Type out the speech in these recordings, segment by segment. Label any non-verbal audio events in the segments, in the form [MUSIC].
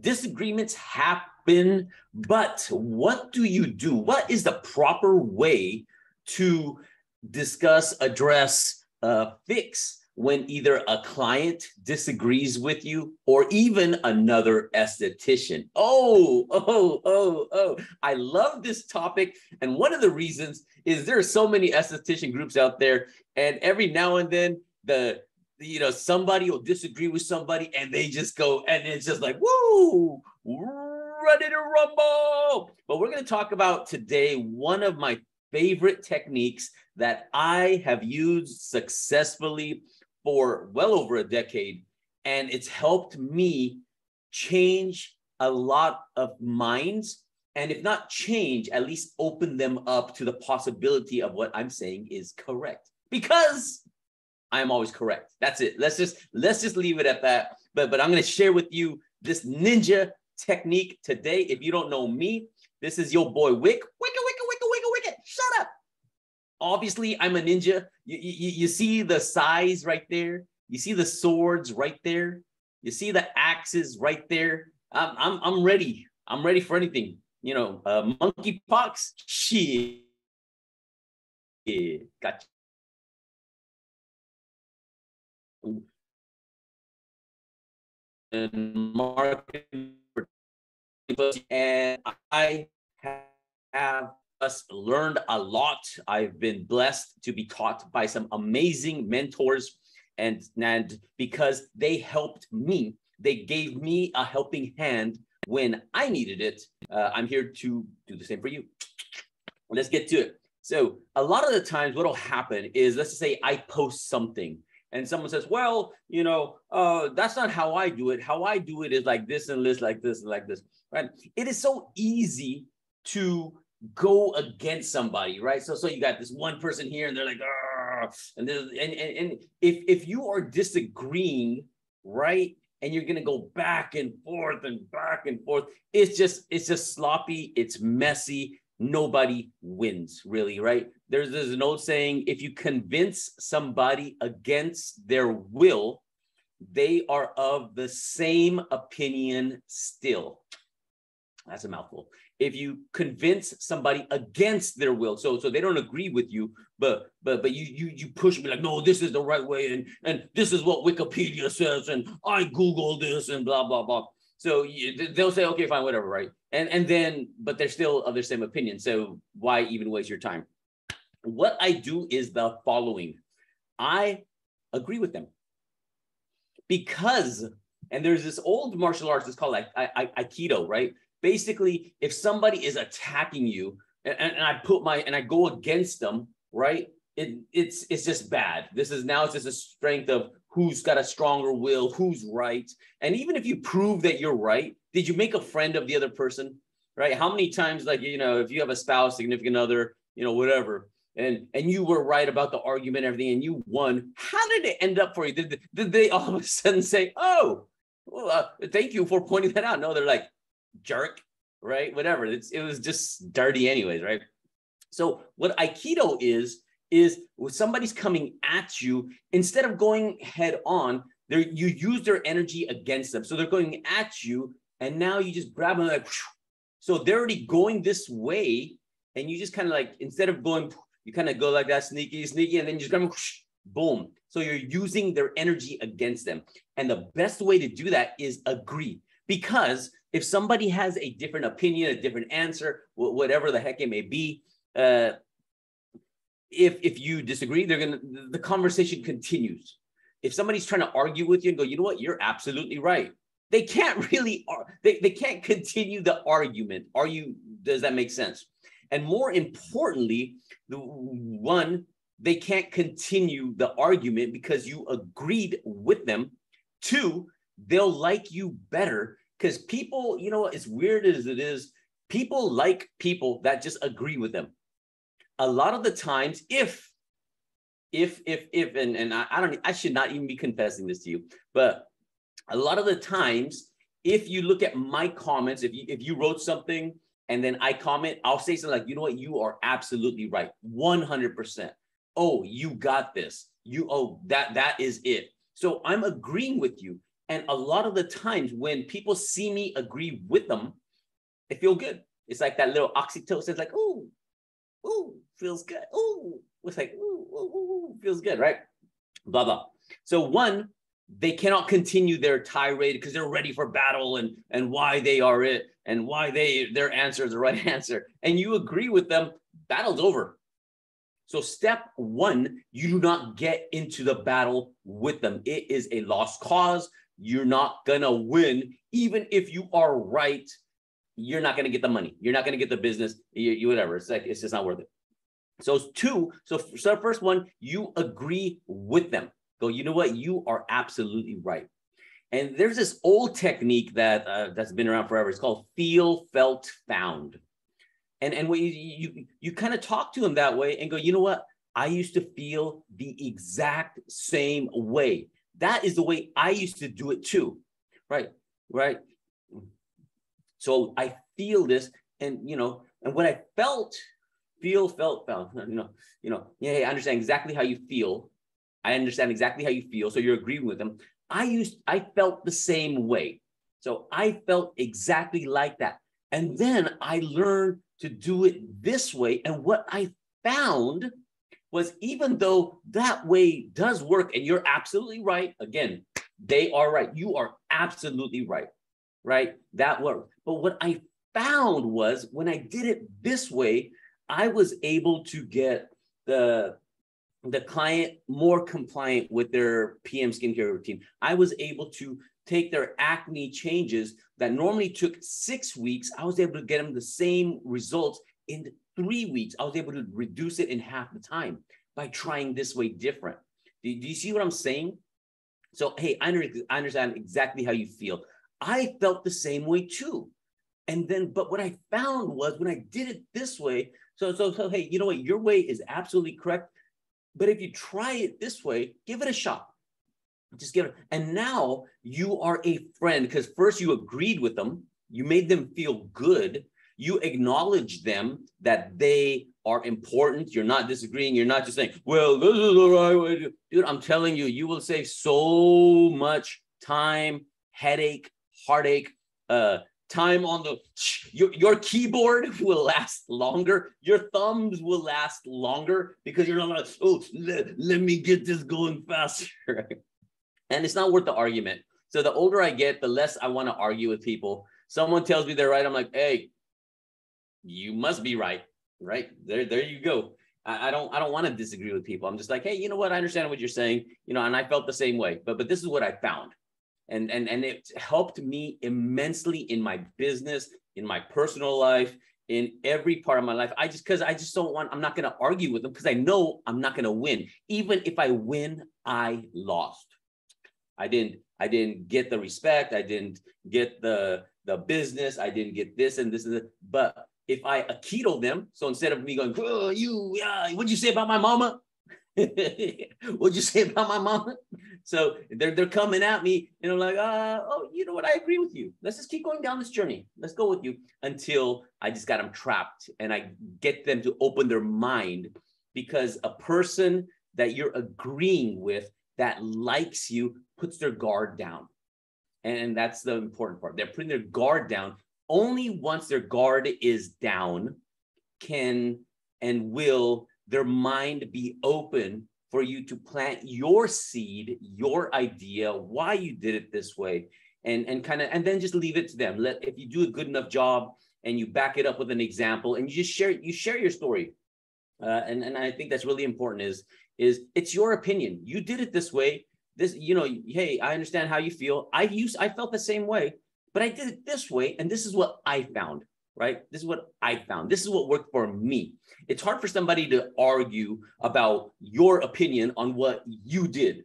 disagreements happen, but what do you do? What is the proper way to discuss, address, uh, fix when either a client disagrees with you or even another esthetician. Oh, oh, oh, oh. I love this topic. And one of the reasons is there are so many esthetician groups out there. And every now and then, the you know, somebody will disagree with somebody and they just go, and it's just like, woo, ready to rumble. But we're going to talk about today one of my favorite techniques that I have used successfully for well over a decade. And it's helped me change a lot of minds. And if not change, at least open them up to the possibility of what I'm saying is correct. Because I'm always correct. That's it. Let's just let's just leave it at that. But but I'm going to share with you this ninja technique today. If you don't know me, this is your boy Wik. Wicka, wicka, wicka, wicka, wicka. Shut up. Obviously, I'm a ninja. You, you, you see the size right there. You see the swords right there. You see the axes right there. I'm I'm I'm ready. I'm ready for anything. You know, uh, monkey pox. Shit. Yeah, marketing and I have just learned a lot. I've been blessed to be taught by some amazing mentors and, and because they helped me, they gave me a helping hand when I needed it. Uh, I'm here to do the same for you. Let's get to it. So a lot of the times what'll happen is let's say I post something and someone says, well, you know, uh, that's not how I do it. How I do it is like this and this, like this and like this, right? It is so easy to go against somebody, right? So, so you got this one person here, and they're like, and, and and and if if you are disagreeing, right, and you're gonna go back and forth and back and forth, it's just it's just sloppy, it's messy, nobody wins really right? There's, there's an old saying if you convince somebody against their will they are of the same opinion still. That's a mouthful. If you convince somebody against their will so so they don't agree with you but but but you you you push me like no this is the right way and and this is what wikipedia says and i Google this and blah blah blah. So you, they'll say, okay, fine, whatever, right? And and then, but they're still of the same opinion. So why even waste your time? What I do is the following: I agree with them because, and there's this old martial arts that's called like Aikido, right? Basically, if somebody is attacking you, and, and I put my and I go against them, right? It, it's it's just bad. This is now it's just a strength of who's got a stronger will, who's right. And even if you prove that you're right, did you make a friend of the other person? Right? How many times, like, you know, if you have a spouse, significant other, you know, whatever, and and you were right about the argument, everything, and you won, how did it end up for you? Did, did they all of a sudden say, oh, well, uh, thank you for pointing that out? No, they're like, jerk, right? Whatever. It's, it was just dirty, anyways, right? So, what Aikido is, is when somebody's coming at you, instead of going head on, they you use their energy against them. So they're going at you, and now you just grab them like, so they're already going this way, and you just kind of like instead of going, you kind of go like that, sneaky, sneaky, and then you just grab them, boom. So you're using their energy against them, and the best way to do that is agree. Because if somebody has a different opinion, a different answer, whatever the heck it may be, uh, if if you disagree, they're gonna the conversation continues. If somebody's trying to argue with you and go, you know what, you're absolutely right. They can't [LAUGHS] really they, they can't continue the argument. Are you does that make sense? And more importantly, the one, they can't continue the argument because you agreed with them. Two, they'll like you better because people, you know, as weird as it is, people like people that just agree with them a lot of the times, if if if if and, and I, I don't I should not even be confessing this to you, but a lot of the times, if you look at my comments, if you if you wrote something and then I comment, I'll say something like, you know what, you are absolutely right, 100%. Oh, you got this. You oh that that is it. So I'm agreeing with you. And a lot of the times when people see me agree with them, they feel good. It's like that little oxytocin. It's like, oh, oh, feels good. Oh, it's like, ooh, feels good, right? Blah, blah. So one, they cannot continue their tirade because they're ready for battle and and why they are it and why they their answer is the right [LAUGHS] answer. And you agree with them, battle's over. So step one, you do not get into the battle with them. It is a lost cause. You're not gonna win, even if you are right. You're not gonna get the money. You're not gonna get the business. You, you whatever. It's like it's just not worth it. So two. So so first one, you agree with them. Go. You know what? You are absolutely right. And there's this old technique that uh, that's been around forever. It's called feel, felt, found and and what you you, you kind of talk to them that way and go you know what i used to feel the exact same way that is the way i used to do it too right right so i feel this and you know and what i felt feel felt felt [LAUGHS] you know you know yeah i understand exactly how you feel i understand exactly how you feel so you're agreeing with them i used i felt the same way so i felt exactly like that and then i learned to do it this way. And what I found was even though that way does work, and you're absolutely right, again, they are right. You are absolutely right, right? That worked. But what I found was when I did it this way, I was able to get the the client more compliant with their PM skincare routine. I was able to take their acne changes that normally took six weeks. I was able to get them the same results in three weeks. I was able to reduce it in half the time by trying this way different. Do, do you see what I'm saying? So, hey, I, I understand exactly how you feel. I felt the same way too. And then, but what I found was when I did it this way, so, so, so, hey, you know what? Your way is absolutely correct. But if you try it this way, give it a shot just give it. And now you are a friend because first you agreed with them, you made them feel good, you acknowledge them that they are important. You're not disagreeing. You're not just saying, well, this is the right way to dude. I'm telling you, you will save so much time, headache, heartache, uh, time on the your, your keyboard will last longer your thumbs will last longer because you're not like oh let, let me get this going faster [LAUGHS] and it's not worth the argument. So the older I get, the less I want to argue with people. Someone tells me they're right. I'm like, hey, you must be right. Right. There, there you go. I, I don't I don't want to disagree with people. I'm just like, hey, you know what? I understand what you're saying. You know, and I felt the same way. But but this is what I found. And and and it helped me immensely in my business, in my personal life, in every part of my life. I just because I just don't want, I'm not gonna argue with them because I know I'm not gonna win. Even if I win, I lost. I didn't I didn't get the respect. I didn't get the the business. I didn't get this and this and that. But if I aikido them, so instead of me going, oh, you, yeah, what'd you say about my mama? [LAUGHS] what'd you say about my mama? So they're they're coming at me, and I'm like, uh, oh, you know what? I agree with you. Let's just keep going down this journey. Let's go with you until I just got them trapped, and I get them to open their mind because a person that you're agreeing with that likes you puts their guard down. And that's the important part. They're putting their guard down. Only once their guard is down can and will their mind be open for you to plant your seed, your idea, why you did it this way, and and kind of and then just leave it to them. Let if you do a good enough job and you back it up with an example and you just share you share your story. Uh, and and I think that's really important. Is is it's your opinion. You did it this way this you know hey i understand how you feel i used i felt the same way but i did it this way and this is what i found right? This is what i found. This is what worked for me. It's hard for somebody to argue about your opinion on what you did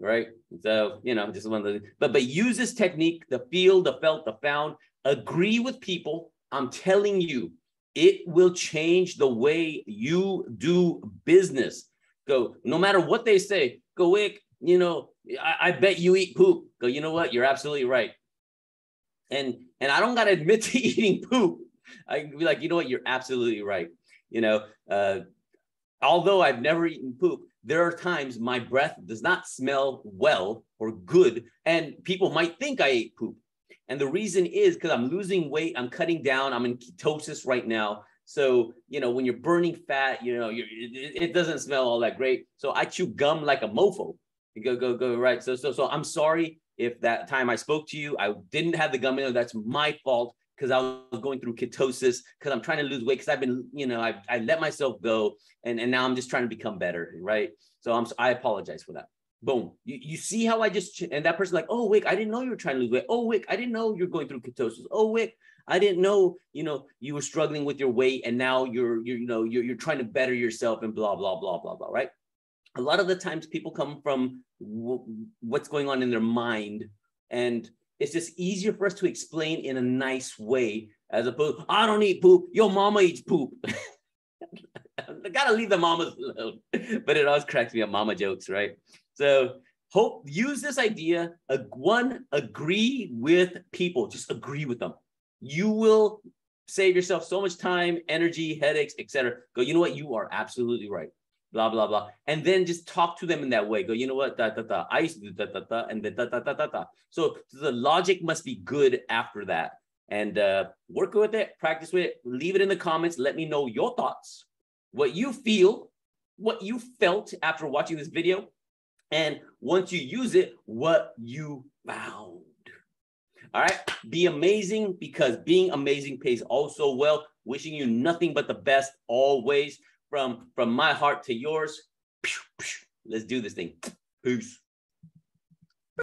right? So you know just one of the but but use this technique the feel the felt the found. Agree with people. I'm telling you it will change the way you do business. Go no matter what they say go Wik, you know, I, I bet you eat poop. Go, you know what? You're absolutely right. And and I don't gotta admit to [LAUGHS] eating poop. I can be like, you know what? You're absolutely right. You know, uh, although I've never eaten poop, there are times my breath does not smell well or good, and people might think I ate poop. And the reason is because I'm losing weight, I'm cutting down, I'm in ketosis right now. So, you know, when you're burning fat, you know, it, it, doesn't smell all that great. So I chew gum like a mofo. Go, go, go, right. So, so, so I'm sorry if that time I spoke to you, I didn't have the gum. That's my fault because I was going through ketosis because I'm trying to lose weight because I've been, you know, I, I let myself go and, and now I'm just trying to become better. Right. So I'm, I apologize for that. Boom. You, you see how I just, and that person like, oh, Wik, I didn't know you were trying to lose weight. Oh, Wik, I didn't know you're going through ketosis. Oh, Wik, I didn't know, you know, you were struggling with your weight and now you're, you're you know, you're, you're trying to better yourself and blah, blah, blah, blah, blah, right? A lot of the times people come from what's going on in their mind and it's just easier for us to explain in a nice way as opposed, I don't eat poop. Your mama eats poop. [LAUGHS] I gotta leave the mamas alone. [LAUGHS] but it always cracks me up, mama jokes, right? So hope use this idea. One, agree with people. Just agree with them. You will save yourself so much time, energy, headaches, etc. Go, you know what? You are absolutely right. Blah blah blah, and then just talk to them in that way. Go, you know what? Da, da, da. I used to do da, da, da, and then da, da, da, da, da. So the logic must be good after that, and uh, work with it, practice with it. Leave it in the comments. Let me know your thoughts, what you feel, what you felt after watching this video, and once you use it, what you found. All right. Be amazing because being amazing pays also well. Wishing you nothing but the best always from from my heart to yours. Let's do this thing. Peace.